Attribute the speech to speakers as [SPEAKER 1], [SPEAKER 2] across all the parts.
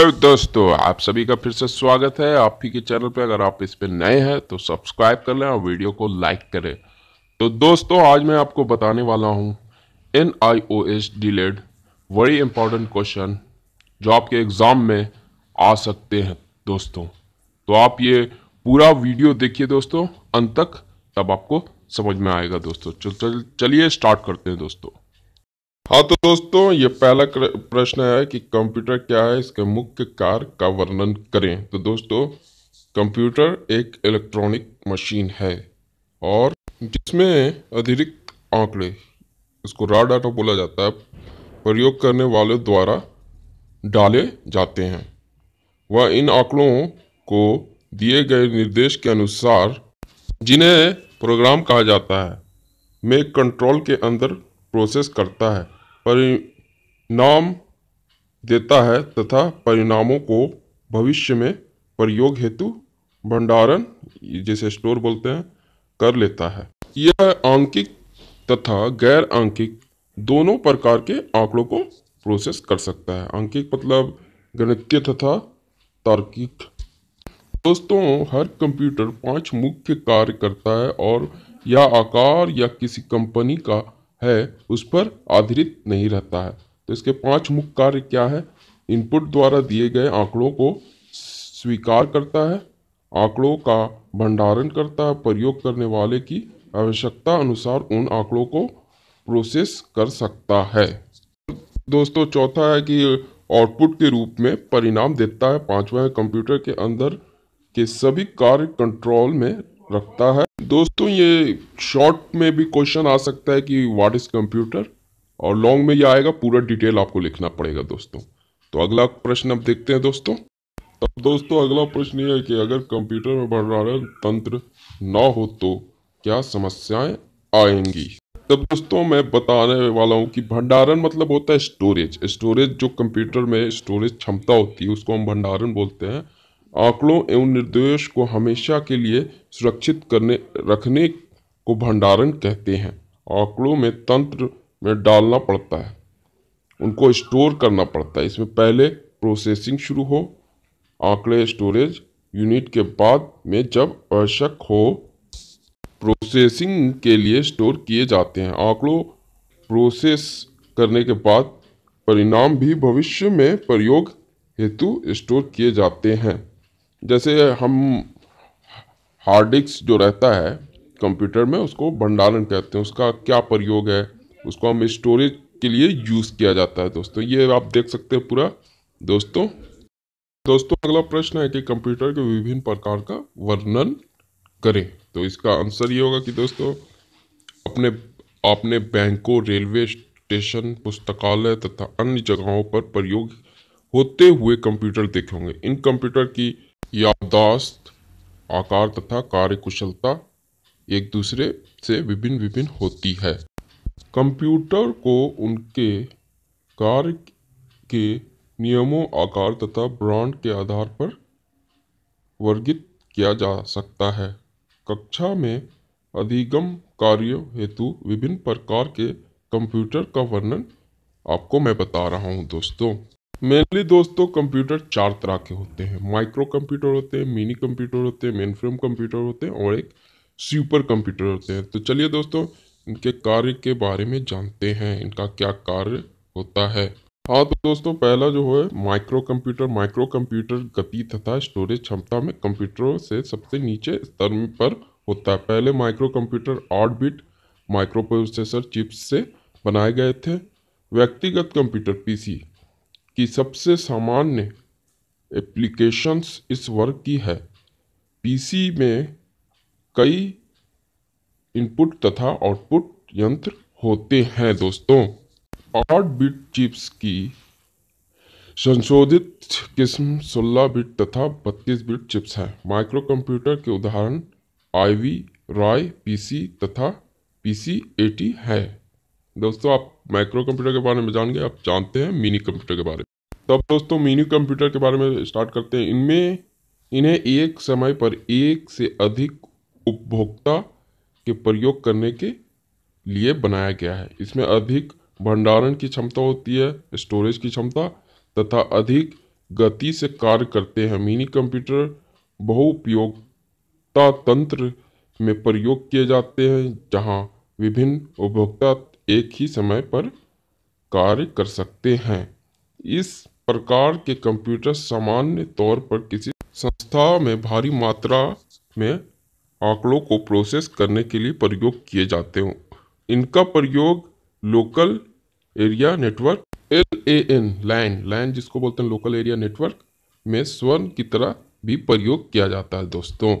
[SPEAKER 1] Hello दोस्तों, आप सभी का फिर से स्वागत है। आप ही के चैनल पे अगर आप इस पे नए हैं तो सब्सक्राइब कर लें और वीडियो को लाइक करें। तो दोस्तों, आज मैं आपको बताने वाला हूँ एन आई ओ एस डिलेड बड़ी इंपॉर्टेंट क्वेश्चन जो आपके एग्ज़ाम में आ सकते हैं, दोस्तों। तो आप ये पूरा वीडियो देखिए, दोस्तों, अंत तक, तब आपको समझ में आएगा, दोस्तों। चलिए स्टार्ट करते हैं, दोस्तों। हाँ तो दोस्तों, ये पहला प्रश्न है कि कंप्यूटर क्या है? इसके मुख्य कार्य का वर्णन करें। तो दोस्तों, कंप्यूटर एक इलेक्ट्रॉनिक मशीन है और जिसमें अतिरिक्त आंकड़े, इसको रॉ डाटा बोला जाता है, प्रयोग करने वाले द्वारा डाले जाते हैं। वह इन आंकड़ों को दिए गए निर्देश के अनुसार, जिन्हें प्रोग्राम कहा जाता है, में कंट्रोल के अंदर प्रोसेस करता है। परिणाम देता है तथा परिणामों को भविष्य में प्रयोग हेतु भंडारण, जैसे स्टोर बोलते हैं, कर लेता है। यह आंकिक तथा गैर आंकिक दोनों प्रकार के आंकड़ों को प्रोसेस कर सकता है। आंकिक मतलब गणितीय तथा तार्किक। दोस्तों, हर कंप्यूटर पाँच मुख्य कार्य करता है और यह आकार या किसी कंपनी का है, उस पर आधारित नहीं रहता है। तो इसके पाँच मुख्य कार्य क्या है? इनपुट द्वारा दिए गए आंकड़ों को स्वीकार करता है, आंकड़ों का भंडारण करता है, प्रयोग करने वाले की आवश्यकता अनुसार उन आंकड़ों को प्रोसेस कर सकता है। दोस्तों, चौथा है कि आउटपुट के रूप में परिणाम देता है। पांचवा है, कंप्यूटर के अंदर के सभी कार्य कंट्रोल में रखता है। दोस्तों, ये शॉर्ट में भी क्वेश्चन आ सकता है कि व्हाट इज़ कंप्यूटर और लॉन्ग में ये आएगा, पूरा डिटेल आपको लिखना पड़ेगा दोस्तों। तो अगला प्रश्न अब देखते हैं दोस्तों। तब दोस्तों, अगला प्रश्न ये है कि अगर कंप्यूटर में भंडारण तंत्र ना हो तो क्या समस्याएँ आएँगी? तब दोस्तों, मैं बताने वाला हूँ कि भंडारण मतलब होता है स्टोरेज स्टोरेज जो कंप्यूटर में स्टोरेज क्षमता होती है, उसको हम भंडारण बोलते हैं। आंकड़ों एवं निर्देश को हमेशा के लिए सुरक्षित करने, रखने को भंडारण कहते हैं। आंकड़ों में तंत्र में डालना पड़ता है। उनको स्टोर करना पड़ता है। इसमें पहले प्रोसेसिंग शुरू हो, आंकड़े स्टोरेज यूनिट के बाद में जब आवश्यक हो, प्रोसेसिंग के लिए स्टोर किए जाते हैं। आंकड़ों प्रोसेस करने के बाद परिणाम भी भविष्य में प्रयोग हेतु स्टोर किए जाते हैं। जैसे हम हार्ड डिस्क जो रहता है कंप्यूटर में, उसको भंडारण कहते हैं। उसका क्या प्रयोग है? उसको हम स्टोरेज के लिए यूज़ किया जाता है दोस्तों। ये आप देख सकते हैं पूरा। दोस्तों दोस्तों, अगला प्रश्न है कि कंप्यूटर के विभिन्न प्रकार का वर्णन करें। तो इसका आंसर ये होगा कि दोस्तों, अपने, आपने बैंकों रेलवे स्टेशन पुस्तकालय तथा अन्य जगहों पर प्रयोग होते हुए कंप्यूटर देखे होंगे। इन कंप्यूटर की याददाश्त आकार तथा कार्यकुशलता एक दूसरे से विभिन्न विभिन्न होती है। कंप्यूटर को उनके कार्य के नियमों, आकार तथा ब्रांड के आधार पर वर्गित किया जा सकता है। कक्षा में अधिगम कार्यों हेतु विभिन्न प्रकार के कंप्यूटर का वर्णन आपको मैं बता रहा हूँ, दोस्तों। मेनली दोस्तों कंप्यूटर चार तरह के होते हैं। माइक्रो कंप्यूटर होते हैं मिनी कंप्यूटर होते हैं मेन फ्रेम कंप्यूटर होते हैं और एक सुपर कंप्यूटर होते हैं। तो चलिए दोस्तों, इनके कार्य के बारे में जानते हैं। इनका क्या कार्य होता है? हाँ तो दोस्तों, पहला जो है माइक्रो कंप्यूटर माइक्रो कंप्यूटर गति तथा स्टोरेज क्षमता में कंप्यूटरों से सबसे नीचे स्तर पर होता है। पहले माइक्रो कंप्यूटर आठ बिट माइक्रो प्रोसेसर चिप्स से बनाए गए थे। व्यक्तिगत कंप्यूटर पीसी की सबसे सामान्य एप्लीकेशंस इस वर्ग की है। पीसी में कई इनपुट तथा आउटपुट यंत्र होते हैं दोस्तों। आठ बिट चिप्स की संशोधित किस्म 16 बिट तथा 32 बिट चिप्स हैं। माइक्रो कंप्यूटर के उदाहरण आईवी राय पीसी तथा पीसी एटी है। दोस्तों, आप माइक्रो कंप्यूटर के बारे में जान गए, आप जानते हैं मिनी कंप्यूटर के बारे में। तो अब दोस्तों मिनी कंप्यूटर के बारे में स्टार्ट करते हैं। इनमें, इन्हें एक समय पर एक से अधिक उपभोक्ता के प्रयोग करने के लिए बनाया गया है। इसमें अधिक भंडारण की क्षमता होती है स्टोरेज की क्षमता, तथा अधिक गति से कार्य करते हैं। मिनी कंप्यूटर बहुउपयोगिता तंत्र में प्रयोग किए जाते हैं, जहाँ विभिन्न उपभोक्ता एक ही समय पर कार्य कर सकते हैं। इस प्रकार के कंप्यूटर सामान्य तौर पर किसी संस्था में भारी मात्रा में आंकड़ों को प्रोसेस करने के लिए प्रयोग किए जाते हैं। इनका प्रयोग local area network L A N LAN LAN जिसको बोलते हैं लोकल एरिया नेटवर्क में स्वर्ण की तरह भी प्रयोग किया जाता है दोस्तों।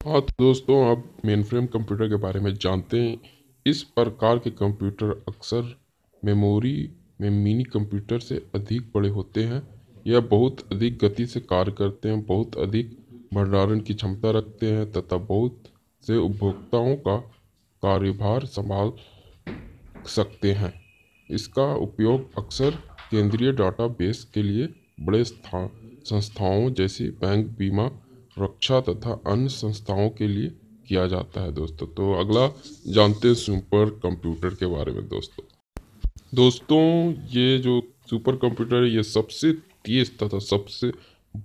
[SPEAKER 1] हाँ तो दोस्तों, आप मेन फ्रेम कंप्यूटर के बारे में जानते हैं। इस प्रकार के कंप्यूटर अक्सर मेमोरी में मिनी कंप्यूटर से अधिक बड़े होते हैं यह बहुत अधिक गति से कार्य करते हैं, बहुत अधिक भंडारण की क्षमता रखते हैं तथा बहुत से उपभोक्ताओं का कार्यभार संभाल सकते हैं। इसका उपयोग अक्सर केंद्रीय डाटाबेस के लिए बड़े स्थान संस्थाओं जैसे बैंक बीमा, रक्षा तथा अन्य संस्थाओं के लिए किया जाता है दोस्तों। तो अगला जानते हैं सुपर कंप्यूटर के बारे में दोस्तों। दोस्तों, ये जो सुपर कंप्यूटर है, ये सबसे तेज तथा सबसे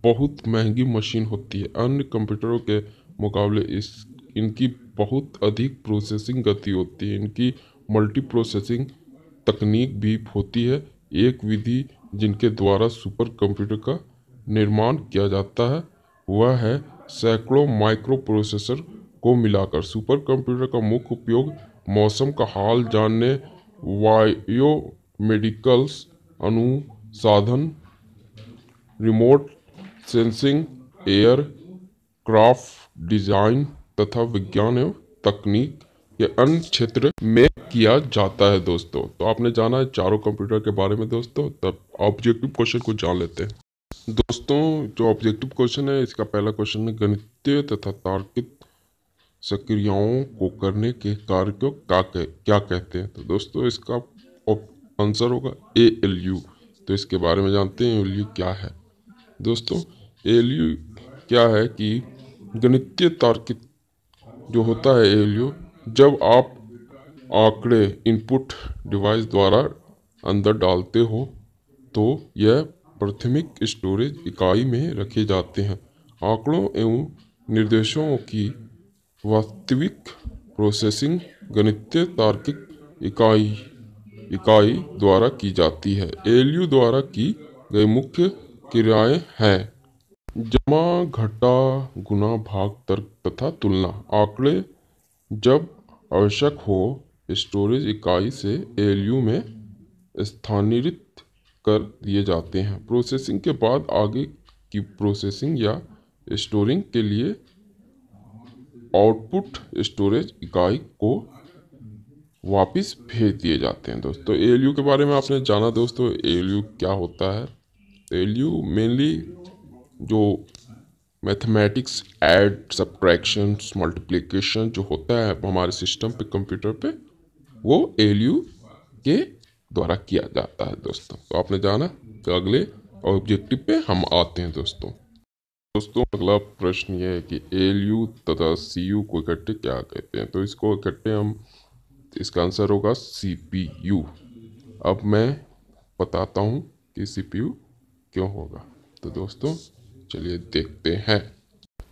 [SPEAKER 1] बहुत महँगी मशीन होती है। अन्य कंप्यूटरों के मुकाबले इस, इनकी बहुत अधिक प्रोसेसिंग गति होती है। इनकी मल्टी प्रोसेसिंग तकनीक भी होती है। एक विधि जिनके द्वारा सुपर कंप्यूटर का निर्माण किया जाता है, वह है सैकड़ों माइक्रो प्रोसेसर को मिलाकर। सुपर कंप्यूटर का मुख्य उपयोग मौसम का हाल जानने वायो मेडिकल्स अनुसाधन, remote sensing, aircraft design तथा विज्ञान एवं तकनीक के अन्य क्षेत्र में किया जाता है दोस्तों। तो आपने जाना है चारों कंप्यूटर के बारे में दोस्तों, तब ऑब्जेक्टिव क्वेश्चन को जान लेते हैं। दोस्तों, जो ऑब्जेक्टिव क्वेश्चन है, इसका पहला क्वेश्चन है गणितीय तथा तार्किक सक्रियाओं को करने के कार्य को क्या कह, क्या कहते हैं? तो दोस्तों इसका आंसर होगा ए एल यू तो इसके बारे में जानते हैं एल यू क्या है। दोस्तों एल यू क्या है कि गणितीय तार्किक जो होता है एल यू जब आप आंकड़े इनपुट डिवाइस द्वारा अंदर डालते हो तो यह प्राथमिक स्टोरेज इकाई में रखे जाते हैं। आंकड़ों एवं निर्देशों की वास्तविक प्रोसेसिंग गणितीय तार्किक इकाई इकाई द्वारा की जाती है। एलयू द्वारा की गई मुख्य क्रियाएँ हैं। जमा, घटा गुना भाग, तर्क तथा तुलना। आंकड़े जब आवश्यक हो स्टोरेज इकाई से एलयू में स्थानांतरित कर दिए जाते हैं। प्रोसेसिंग के बाद आगे की प्रोसेसिंग या स्टोरिंग के लिए आउटपुट स्टोरेज इकाई को वापस भेज दिए जाते हैं दोस्तों। ए के बारे में आपने जाना दोस्तों ए क्या होता है? ए मेनली जो मैथमेटिक्स एड सब्ट्रैक्शन मल्टीप्लिकेशन जो होता है हमारे सिस्टम पे कंप्यूटर पे, वो ए के द्वारा किया जाता है दोस्तों। तो आपने जाना तो अगले ऑब्जेक्टिव पे हम आते हैं दोस्तों। दोस्तों, अगला प्रश्न ये है कि एल यू तथा सी यू को इकट्ठे क्या कहते हैं? तो इसको इकट्ठे हम, इसका आंसर होगा सी पी यू अब मैं बताता हूँ कि सी पी यू क्यों होगा। तो दोस्तों, चलिए देखते हैं।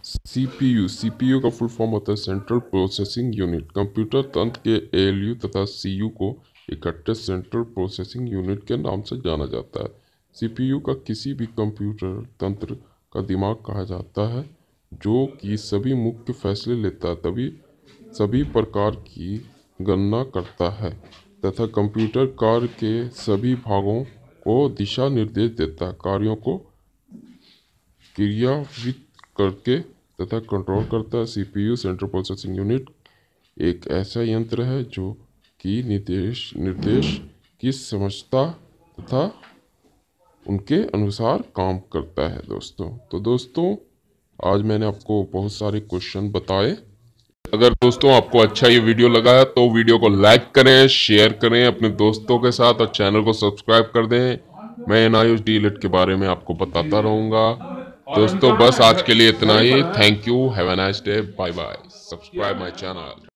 [SPEAKER 1] C P U C P U का फुल फॉर्म होता है सेंट्रल प्रोसेसिंग यूनिट। कंप्यूटर तंत्र के एल यू तथा सी यू को इकट्ठे सेंट्रल प्रोसेसिंग यूनिट के नाम से जाना जाता है। सीपीयू का किसी भी कंप्यूटर तंत्र का दिमाग कहा जाता है, जो कि सभी मुख्य फैसले लेता, तभी सभी प्रकार की गणना करता है, तथा कंप्यूटर कार्य के सभी भागों को दिशा निर्देश देता, कार्यों को क्रियान्वित करके तथा कंट्रोल करता। है सीपीयू सेंट्रल प्रोसेसिंग यूनिट एक ऐसा यंत्र है, जो की निर्देश निर्देश की समझता तथा उनके अनुसार काम करता है, दोस्तों। तो दोस्तों, आज मैंने आपको बहुत सारे क्वेश्चन बताए। अगर दोस्तों आपको अच्छा ये वीडियो लगा है तो वीडियो को लाइक करें शेयर करें, अपने दोस्तों के साथ और चैनल को सब्सक्राइब कर दें। मैं एन आई डी के बारे में आपको बताता रहूँगा। दोस्तों, बस आज के लिए इतना ही। Thank you have a nice day bye bye subscribe my channel